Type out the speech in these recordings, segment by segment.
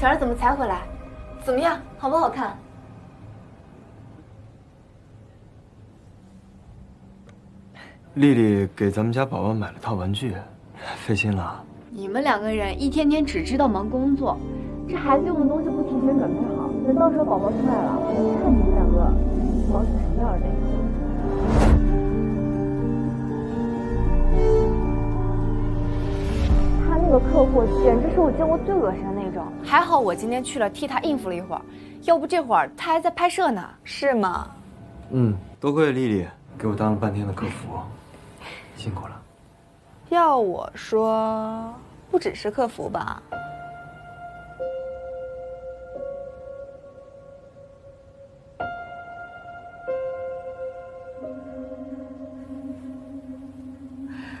小二怎么才回来？怎么样，好不好看？丽丽给咱们家宝宝买了套玩具，费心了。你们两个人一天天只知道忙工作，这孩子用的东西不提前准备好，等到时候宝宝出来了，我看你们两个忙成什么样的。他那个客户简直是我见过最恶心的那种，还好我今天去了替他应付了一会儿，要不这会儿他还在拍摄呢，是吗？嗯，多亏丽丽给我当了半天的客服，辛苦了。要我说，不只是客服吧。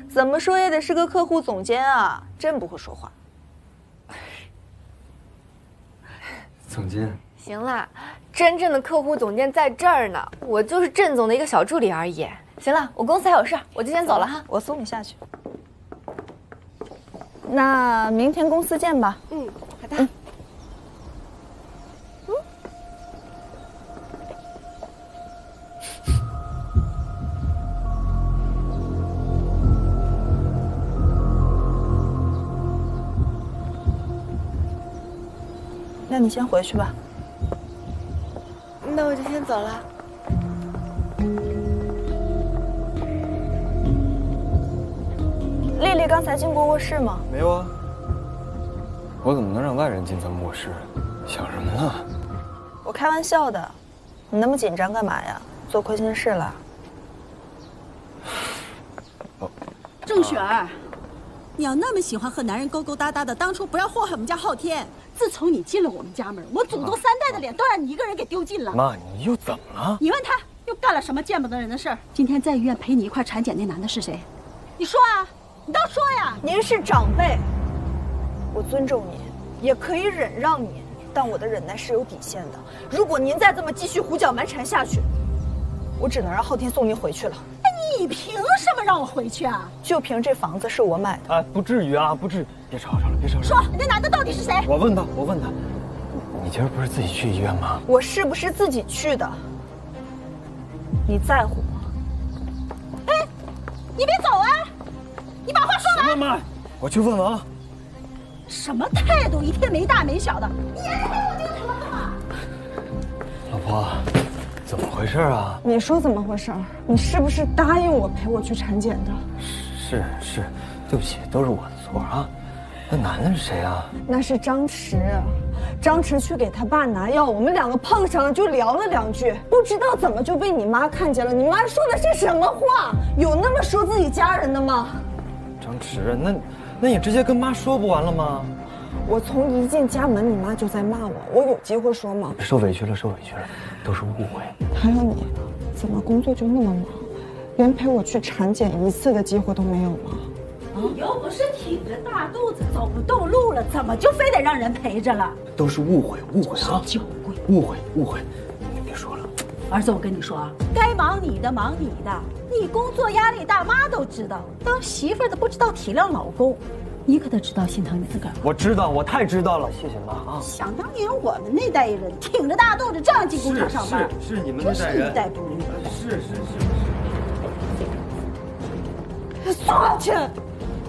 怎么说也得是个客户总监啊，真不会说话。总监，行了，真正的客户总监在这儿呢，我就是郑总的一个小助理而已。行了，我公司还有事，我就先走了哈。我送你下去。那明天公司见吧。嗯，好的。那你先回去吧。那我就先走了。丽丽刚才进过卧室吗？没有啊。我怎么能让外人进咱们卧室？想什么呢？我开玩笑的。你那么紧张干嘛呀？做亏心事了？郑雪儿，你要那么喜欢和男人勾勾搭搭的，当初不要祸害我们家昊天。自从你进了我们家门，我祖宗三代的脸都让你一个人给丢尽了。妈，你又怎么了？你问他又干了什么见不得人的事儿？今天在医院陪你一块产检那男的是谁？你说啊，你倒说呀！您是长辈，我尊重您，也可以忍让您，但我的忍耐是有底线的。如果您再这么继续胡搅蛮缠下去，我只能让昊天送您回去了。你凭什么让我回去啊？就凭这房子是我买的。哎，不至于啊，不至于。别吵吵了，别吵吵。说，那男的到底是谁？我问他，我问他，你今儿不是自己去医院吗？我是不是自己去的？你在乎吗？哎，你别走啊！你把话说完。妈妈，我去问问啊。什么态度？一天没大没小的，你眼里没我这个什么干嘛？老婆，怎么回事啊？你说怎么回事？你是不是答应我陪我去产检的？是是，对不起，都是我的错啊。那男的是谁啊？那是张弛。张弛去给他爸拿药，我们两个碰上了，就聊了两句，不知道怎么就被你妈看见了。你妈说的是什么话？有那么说自己家人的吗？张弛，那那你直接跟妈说不完了吗？我从一进家门，你妈就在骂我，我有机会说吗？受委屈了，受委屈了，都是误会。还有你，怎么工作就那么忙，连陪我去产检一次的机会都没有吗？你又不是挺着大肚子走不动路了，怎么就非得让人陪着了？都是误会，误会啊！酒鬼，误会，误会，你别说了。儿子，我跟你说啊，该忙你的忙你的，你工作压力大，妈都知道。当媳妇的不知道体谅老公，你可得知道心疼你自个儿。我知道，我太知道了，谢谢妈啊。想当年我们那代人挺着大肚子这样进工厂上班，是是你们那代人，一代不如一代。是是是。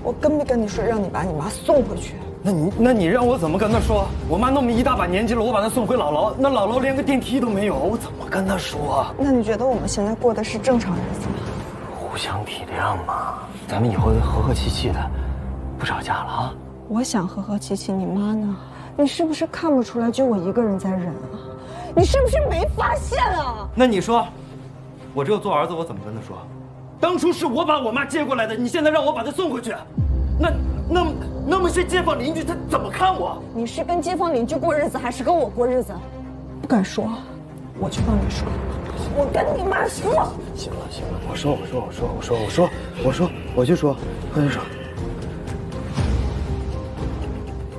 我跟没跟你说让你把你妈送回去？那你那你让我怎么跟她说？我妈那么一大把年纪了，我把她送回姥姥，那姥姥连个电梯都没有，我怎么跟她说？那你觉得我们现在过的是正常日子吗？互相体谅嘛，咱们以后和和气气的，不吵架了啊。我想和和气气，你妈呢？你是不是看不出来，就我一个人在忍啊？你是不是没发现啊？那你说，我这个做儿子，我怎么跟她说？当初是我把我妈接过来的，你现在让我把她送回去，那那么那么些街坊邻居他怎么看我？你是跟街坊邻居过日子，还是跟我过日子？不敢说，我去帮你说。我跟你妈说。行了行了，我说我说我说我说我说我说我去说，快去说。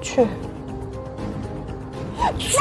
去。去。